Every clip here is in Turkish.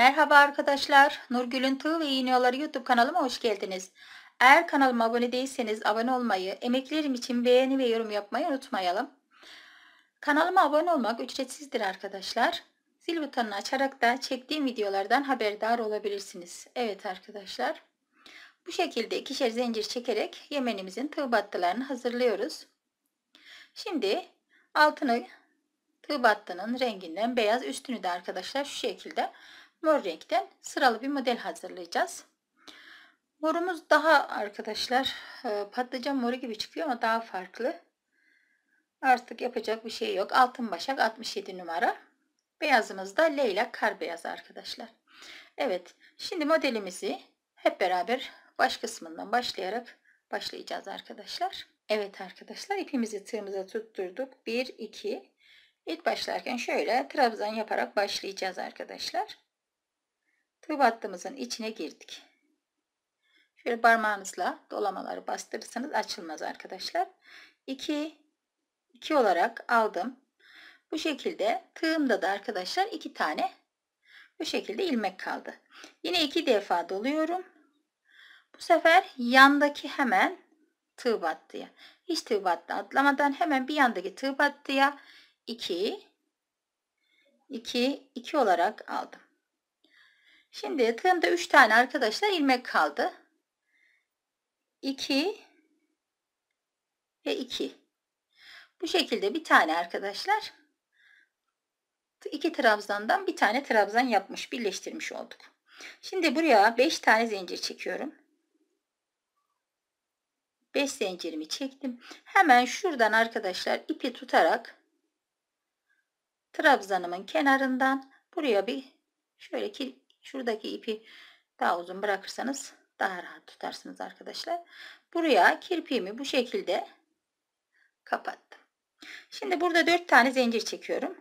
Merhaba arkadaşlar. Nurgül'ün Tığ ve İğne Yolları YouTube kanalıma hoş geldiniz. Eğer kanalıma abone değilseniz abone olmayı, emeklerim için beğeni ve yorum yapmayı unutmayalım. Kanalıma abone olmak ücretsizdir arkadaşlar. Zil butonunu açarak da çektiğim videolardan haberdar olabilirsiniz. Evet arkadaşlar. Bu şekilde ikişer zincir çekerek yemenimizin tığ battılarını hazırlıyoruz. Şimdi altını tığ battının renginden beyaz üstünü de arkadaşlar şu şekilde mor renkten sıralı bir model hazırlayacağız. Morumuz daha arkadaşlar e, patlıcan moru gibi çıkıyor ama daha farklı. Artık yapacak bir şey yok. Altın başak 67 numara. Beyazımız da Leyla kar beyaz arkadaşlar. Evet şimdi modelimizi hep beraber baş kısmından başlayarak başlayacağız arkadaşlar. Evet arkadaşlar ipimizi tığımıza tutturduk. 1 2 İlk başlarken şöyle trabzan yaparak başlayacağız arkadaşlar. Tığ battığımızın içine girdik. Şöyle parmağınızla dolamaları bastırırsanız açılmaz arkadaşlar. 2 2 olarak aldım. Bu şekilde tığımda da arkadaşlar 2 tane bu şekilde ilmek kaldı. Yine 2 defa doluyorum. Bu sefer yandaki hemen tığ battıya. Hiç tığ battı atlamadan hemen bir yandaki tığ battıya 2 2 2 olarak aldım. Şimdi tığımda 3 tane arkadaşlar ilmek kaldı. 2 ve 2. Bu şekilde bir tane arkadaşlar iki trabzandan bir tane trabzan yapmış, birleştirmiş olduk. Şimdi buraya 5 tane zincir çekiyorum. 5 zincirimi çektim. Hemen şuradan arkadaşlar ipi tutarak trabzanımın kenarından buraya bir şöyle şuradaki ipi daha uzun bırakırsanız daha rahat tutarsınız arkadaşlar. Buraya kirpiğimi bu şekilde kapattım. Şimdi burada 4 tane zincir çekiyorum.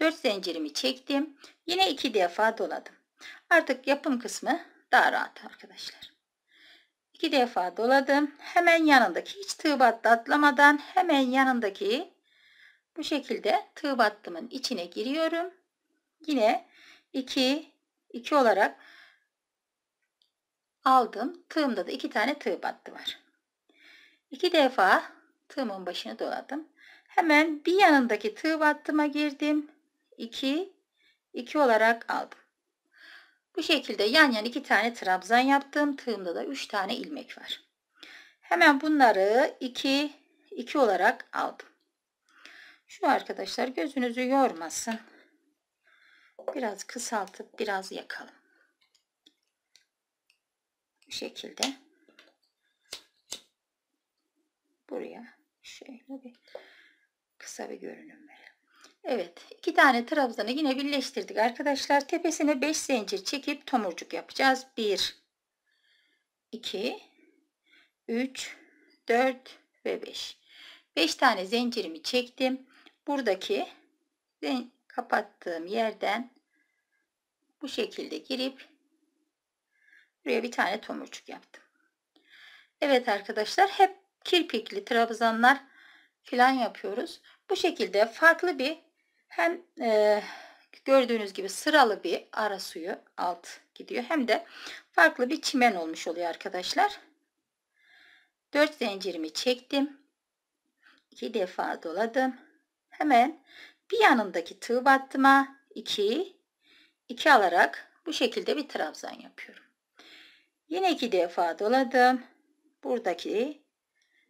4 zincirimi çektim. Yine 2 defa doladım. Artık yapım kısmı daha rahat arkadaşlar. 2 defa doladım. Hemen yanındaki hiç tığ battı atlamadan hemen yanındaki bu şekilde tığ battımın içine giriyorum. Yine 2 2 olarak aldım. Tığımda da 2 tane tığ battı var. 2 defa tığımın başını doladım. Hemen bir yanındaki tığ battıma girdim. 2 2 olarak aldım. Bu şekilde yan yan iki tane trabzan yaptım. Tığımda da 3 tane ilmek var. Hemen bunları 2 2 olarak aldım. Şu arkadaşlar gözünüzü yormasın. Biraz kısaltıp biraz yakalım. Bu şekilde. Buraya şöyle bir kısa bir görünüm verelim. Evet iki tane trabzanı yine birleştirdik arkadaşlar. Tepesine 5 zincir çekip tomurcuk yapacağız. 1 2 3 4 ve 5. 5 tane zincirimi çektim buradaki kapattığım yerden bu şekilde girip buraya bir tane tomurcuk yaptım. Evet arkadaşlar hep kirpikli trabzanlar filan yapıyoruz. Bu şekilde farklı bir hem e, gördüğünüz gibi sıralı bir ara suyu alt gidiyor hem de farklı bir çimen olmuş oluyor arkadaşlar. 4 zincirimi çektim. 2 defa doladım. Hemen bir yanındaki tığ battıma 2 2 alarak bu şekilde bir trabzan yapıyorum. Yine iki defa doladım. Buradaki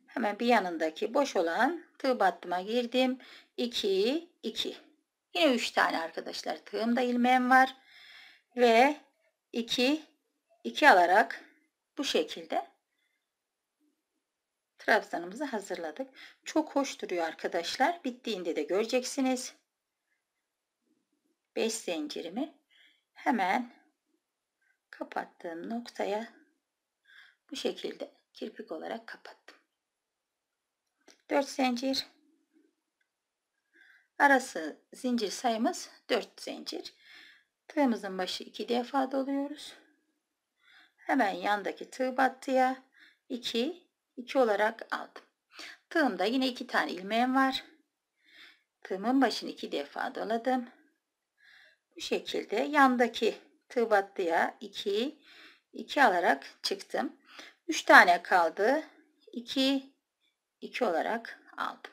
hemen bir yanındaki boş olan tığ battıma girdim. 2 2 Yine 3 tane arkadaşlar tığımda ilmeğim var. Ve 2 2 alarak bu şekilde trabzanımızı hazırladık. Çok hoş duruyor arkadaşlar. Bittiğinde de göreceksiniz. 5 zincirimi hemen kapattığım noktaya bu şekilde kirpik olarak kapattım. 4 zincir arası zincir sayımız 4 zincir. Tığımızın başı 2 defa doluyoruz. Hemen yandaki tığ battıya 2 2 olarak aldım. Tığımda yine iki tane ilmeğim var. Tığımın başını iki defa doladım. Bu şekilde yandaki tığ battıya 2 2 alarak çıktım. 3 tane kaldı. 2 2 olarak aldım.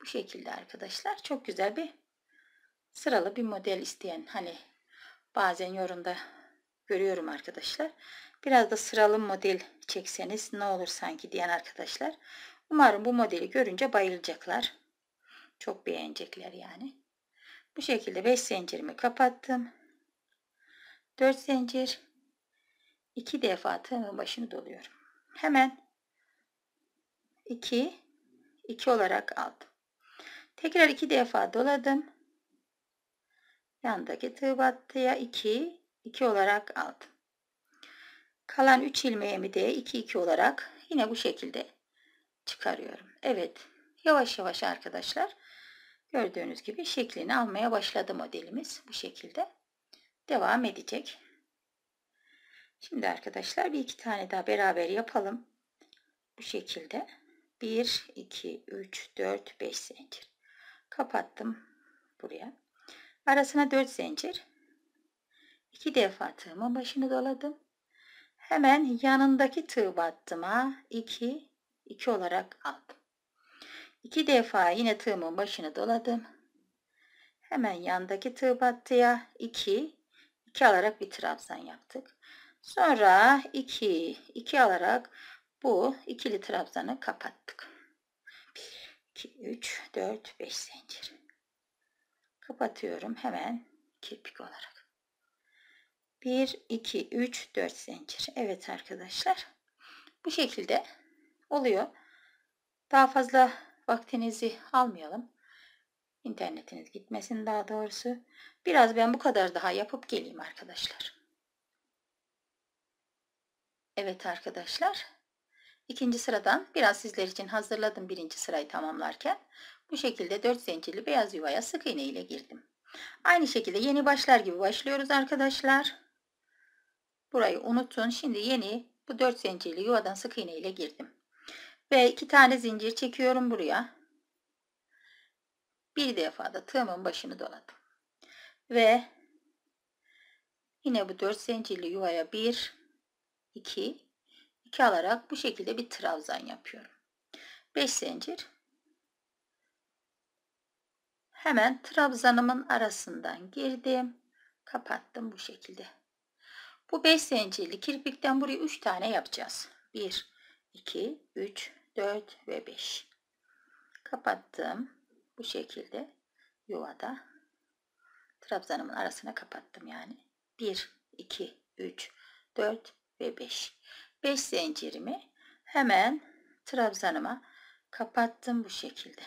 Bu şekilde arkadaşlar. Çok güzel bir sıralı bir model isteyen hani bazen yorumda görüyorum arkadaşlar. Biraz da sıralı model çekseniz ne olur sanki diyen arkadaşlar. Umarım bu modeli görünce bayılacaklar. Çok beğenecekler yani. Bu şekilde 5 zincirimi kapattım. 4 zincir 2 defa tığımın başını doluyorum. Hemen 2 2 olarak aldım. Tekrar 2 defa doladım. Yandaki tığ battıya 2 2 olarak aldım. Kalan 3 ilmeğimi de 2 2 olarak yine bu şekilde çıkarıyorum. Evet. Yavaş yavaş arkadaşlar gördüğünüz gibi şeklini almaya başladı modelimiz bu şekilde devam edecek. Şimdi arkadaşlar bir iki tane daha beraber yapalım. Bu şekilde 1 2 3 4 5 zincir kapattım buraya. Arasına 4 zincir. 2 defa tığımın başını doladım. Hemen yanındaki tığ battıma 2 2 olarak aldım. 2 defa yine tığımın başını doladım. Hemen yandaki tığ battıya 2 2 alarak bir trabzan yaptık. Sonra 2 2 alarak bu ikili trabzanı kapattık. 1 2 3 4 5 zincir. Kapatıyorum hemen kirpik olarak. 1 2 3 4 zincir. Evet arkadaşlar. Bu şekilde oluyor. Daha fazla vaktinizi almayalım. İnternetiniz gitmesin daha doğrusu. Biraz ben bu kadar daha yapıp geleyim arkadaşlar. Evet arkadaşlar. İkinci sıradan biraz sizler için hazırladım birinci sırayı tamamlarken. Bu şekilde 4 zincirli beyaz yuvaya sık iğne ile girdim. Aynı şekilde yeni başlar gibi başlıyoruz arkadaşlar. Burayı unutun. Şimdi yeni bu 4 zincirli yuvadan sık iğne ile girdim. Ve iki tane zincir çekiyorum buraya. Bir defa da tığımın başını doladım. Ve yine bu 4 zincirli yuvaya 1 2 2 alarak bu şekilde bir trabzan yapıyorum. 5 zincir hemen trabzanımın arasından girdim kapattım bu şekilde bu 5 zincirli kirpikten buraya 3 tane yapacağız 1 2 3 4 ve 5 kapattım. Bu şekilde yuvada trabzanımın arasına kapattım yani. 1 2 3 4 ve 5 5 zincirimi hemen trabzanıma kapattım bu şekilde.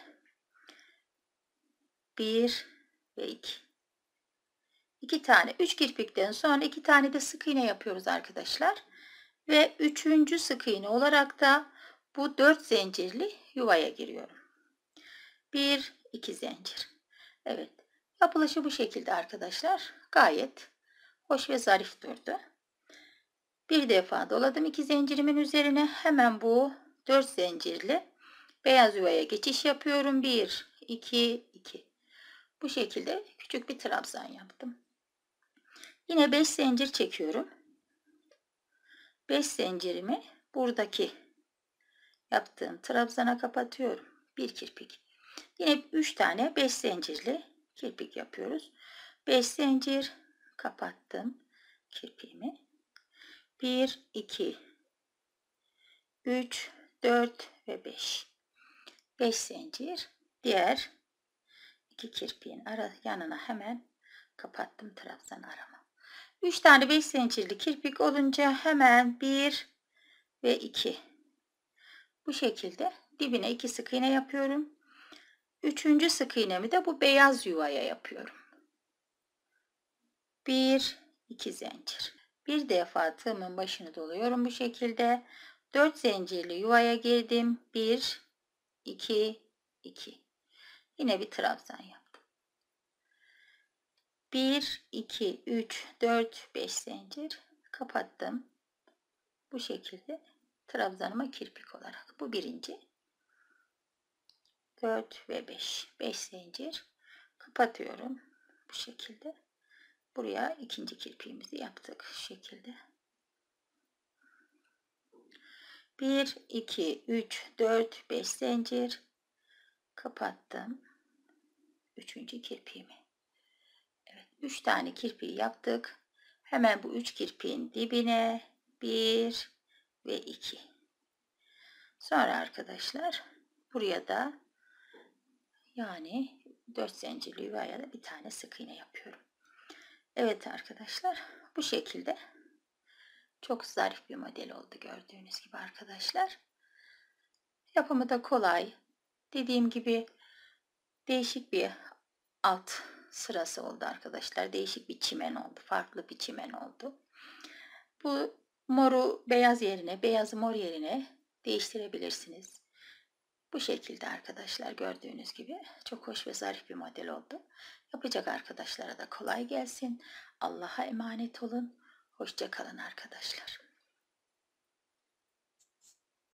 1 ve 2 2 tane. 3 kirpikten sonra 2 tane de sık iğne yapıyoruz arkadaşlar. Ve üçüncü sık iğne olarak da bu 4 zincirli yuvaya giriyorum. 1 2 zincir. Evet yapılışı bu şekilde arkadaşlar. Gayet hoş ve zarif durdu. Bir defa doladım iki zincirimin üzerine. Hemen bu 4 zincirli beyaz yuvaya geçiş yapıyorum. 1 2 2 bu şekilde küçük bir trabzan yaptım. Yine 5 zincir çekiyorum. 5 zincirimi buradaki yaptığım trabzana kapatıyorum. Bir kirpik. Yine 3 tane 5 zincirli kirpik yapıyoruz. 5 zincir kapattım kirpiğimi. 1 2 3 4 ve 5 5 zincir. Diğer iki kirpiğin ara yanına hemen kapattım trabzan arama. 3 tane 5 zincirli kirpik olunca hemen 1 ve 2 bu şekilde dibine 2 sık iğne yapıyorum üçüncü sık iğnemi de bu beyaz yuvaya yapıyorum 1 2 zincir bir defa tığımın başını doluyorum bu şekilde. 4 zincirli yuvaya girdim. 1 2 2. Yine bir trabzan yaptım. 1 2 3 4 5 zincir kapattım. Bu şekilde trabzanıma kirpik olarak. Bu birinci. 4 ve 5. 5 zincir kapatıyorum. Bu şekilde. Buraya ikinci kirpiğimizi yaptık şu şekilde. 1, 2, 3, 4, 5 zincir kapattım. Üçüncü kirpiğimi. Evet, 3 tane kirpiği yaptık. Hemen bu 3 kirpiğin dibine 1 ve 2. Sonra arkadaşlar buraya da yani 4 zincirli yuvaya da bir tane sık iğne yapıyorum. Evet arkadaşlar bu şekilde çok zarif bir model oldu gördüğünüz gibi arkadaşlar. Yapımı da kolay. Dediğim gibi değişik bir alt sırası oldu arkadaşlar. Değişik bir çimen oldu. Farklı bir çimen oldu. Bu moru beyaz yerine, beyazı mor yerine değiştirebilirsiniz. Bu şekilde arkadaşlar gördüğünüz gibi çok hoş ve zarif bir model oldu. Yapacak arkadaşlara da kolay gelsin. Allah'a emanet olun. Hoşça kalın arkadaşlar.